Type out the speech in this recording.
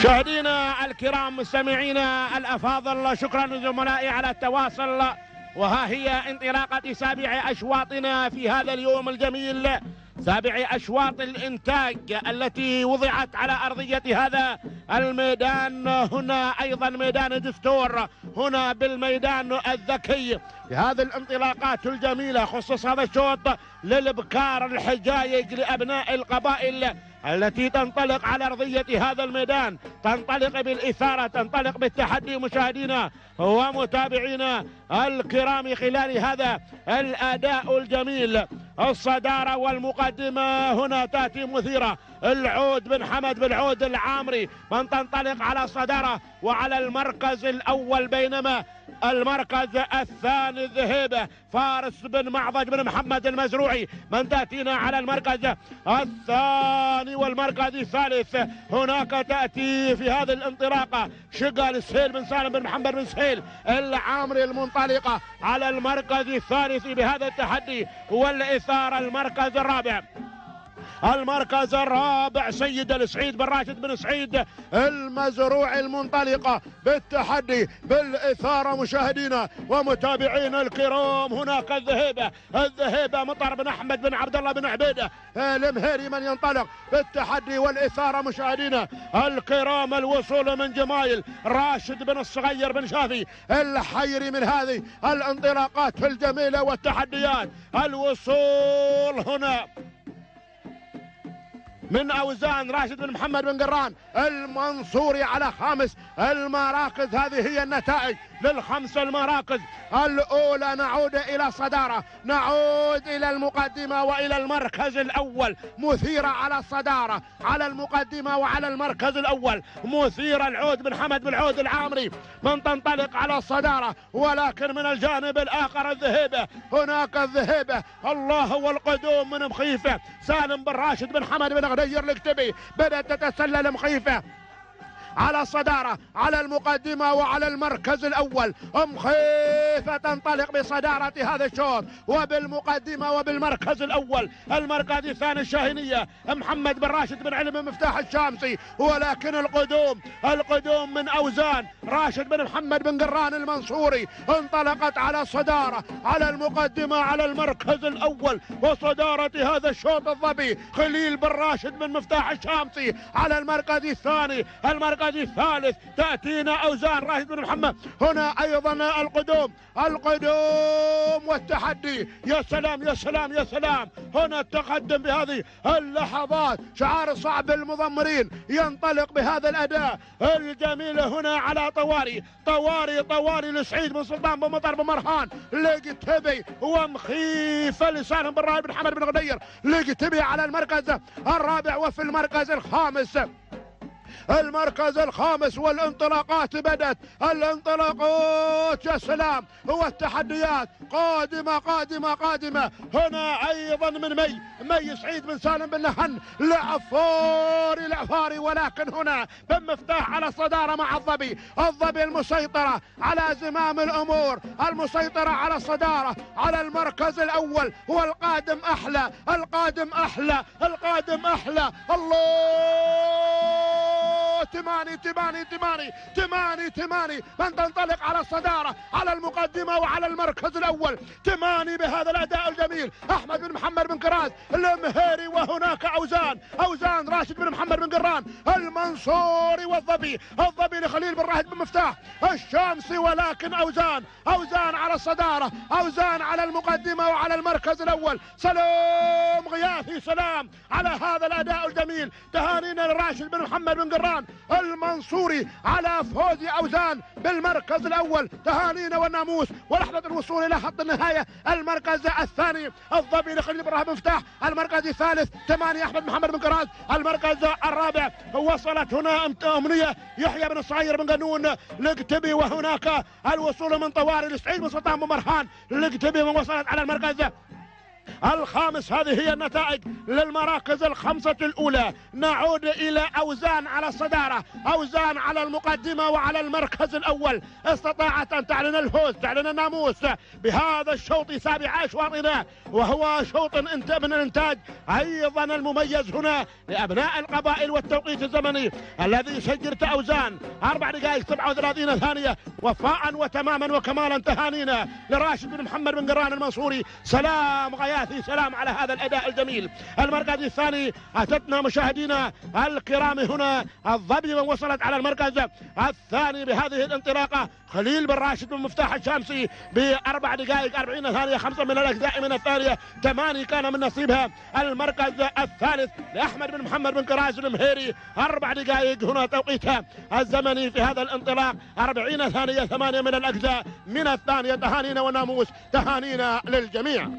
مشاهدينا الكرام مستمعينا الأفاضل شكرا لزملائي على التواصل. وها هي انطلاقة سابع أشواطنا في هذا اليوم الجميل. سابع أشواط الإنتاج التي وضعت على أرضية هذا الميدان. هنا أيضا ميدان الدستور هنا بالميدان الذكي. هذه الانطلاقات الجميلة خصوص هذا الشوط للبكار الحجايج لأبناء القبائل. التي تنطلق على أرضية هذا الميدان تنطلق بالإثارة تنطلق بالتحدي مشاهدينا ومتابعينا الكرام خلال هذا الأداء الجميل. الصدارة والمقدمة هنا تأتي مثيرة. العود بن حمد بن عود العامري من تنطلق على الصدارة وعلى المركز الأول بينما المركز الثاني الذهيبة فارس بن معضج بن محمد المزروعي. من تأتينا على المركز الثاني والمركز الثالث؟ هناك تأتي في هذه الانطلاقة شقال السهيل بن سالم بن محمد بن سهيل العامري المنطلقة على المركز الثالث بهذا التحدي والإثارة المركز الرابع. المركز الرابع سيد السعيد بن راشد بن سعيد المزروع المنطلقة بالتحدي بالإثارة مشاهدينا ومتابعينا الكرام. هناك الذهيبة الذهيبة مطر بن أحمد بن عبد الله بن عبيدة المهيري من ينطلق بالتحدي والإثارة مشاهدينا الكرام. الوصول من جمايل راشد بن الصغير بن شافي الحيري من هذه الانطلاقات الجميلة والتحديات. الوصول هنا. من أوزان راشد بن محمد بن قران المنصوري على خامس المراكز هذه هي النتائج للخمس المراكز. الأولى نعود إلى صدارة. نعود إلى المقدمة وإلى المركز الأول. مثيرة على الصدارة. على المقدمة وعلى المركز الأول. مثيرة العود بن حمد بن عود العامري. من تنطلق على الصدارة. ولكن من الجانب الآخر الذهيبة. هناك الذهيبة. الله والقدوم من مخيفة. سالم بن راشد بن حمد بن غدير الكتبي. بدأت تتسلل مخيفة. على الصدارة على المقدمة وعلى المركز الأول. أم خيفة تنطلق بصدارة هذا الشوط وبالمقدمة وبالمركز الأول. المركز الثاني الشاهينية. محمد بن راشد بن علم مفتاح الشامسي. ولكن القدوم القدوم من أوزان. راشد بن محمد بن قران المنصوري. انطلقت على الصدارة على المقدمة على المركز الأول. وصدارة هذا الشوط الظبي. خليل بن راشد بن مفتاح الشامسي. على المركز الثاني المركز الثالث تأتينا أوزان راشد بن محمد. هنا أيضا القدوم القدوم والتحدي. يا سلام يا سلام يا سلام. هنا التقدم بهذه اللحظات. شعار صعب المضمرين ينطلق بهذا الأداء. الجميل هنا على طواري طواري طواري لسعيد بن سلطان بن مطر بن مرهان لقتبي ومخيفة لسان بن راهب بن حمد بن غدير. لقتبي على المركز الرابع وفي المركز الخامس. المركز الخامس والانطلاقات بدت. الانطلاقات يا سلام هو التحديات. قادمة قادمة قادمة. هنا أيضا من مي مي سعيد بن سالم بن نهن. لعفاري لعفاري ولكن هنا بن مفتاح على الصدارة مع الظبي. الظبي المسيطرة على زمام الأمور. المسيطرة على الصدارة. على المركز الأول. هو القادم أحلى القادم أحلى القادم أحلى. الله! تماني تماني تماني تماني تماني. من تنطلق على الصدارة على المقدمة وعلى المركز الأول. تماني بهذا الأداء الجميل. أحمد بن محمد بن كراز المهيري وهناك أوزان. أوزان راشد بن محمد بن قران المنصوري والظبي الظبي لخليل بن راشد بن مفتاح. الشامسي ولكن أوزان. أوزان على الصدارة. أوزان على المقدمة وعلى المركز الأول. سلام غياثي سلام على هذا الأداء الجميل. تهانينا لراشد بن محمد بن قران. المنصوري على فوز أوزان بالمركز الأول. تهانينا والناموس ولحظة الوصول إلى خط النهاية. المركز الثاني الظبي لخليل رهب مفتاح. المركز الثالث ثمانية أحمد محمد بن كراز المركز الرابع وصلت هنا أمنية يحيى بن الصغير بن قانون. لقتبي وهناك الوصول من طواري لسعيد بن سلطان بن مرهان لقتبي وصلت على المركز الخامس هذه هي النتائج للمراكز الخمسة الأولى. نعود إلى أوزان على الصدارة أوزان على المقدمة وعلى المركز الأول. استطاعت أن تعلن الفوز تعلن الناموس بهذا الشوط سابع أشواطنا وهو شوط انت من الإنتاج. أيضا المميز هنا لأبناء القبائل والتوقيت الزمني الذي سجلت أوزان. أربع دقائق 37 ثانية. وفاء وتماما وكمالا تهانينا لراشد بن محمد بن قران المنصوري. سلام غياثي سلام على هذا الأداء الجميل. المركز الثاني أتتنا مشاهدينا الكرام هنا الضبي من وصلت على المركز الثاني بهذه الانطلاقة. خليل بن راشد بن مفتاح الشامسي بأربع دقائق 40 ثانية خمسة من الأجزاء من الثانية ثماني كان من نصيبها المركز الثالث لأحمد بن محمد بن كراز المهيري. أربع دقائق هنا توقيتها الزمني في هذا الانطلاق. 40 ثانية ثمانية من الأجزاء من الثانية. تهانينا وناموس تهانينا للجميع.